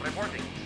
Reporting.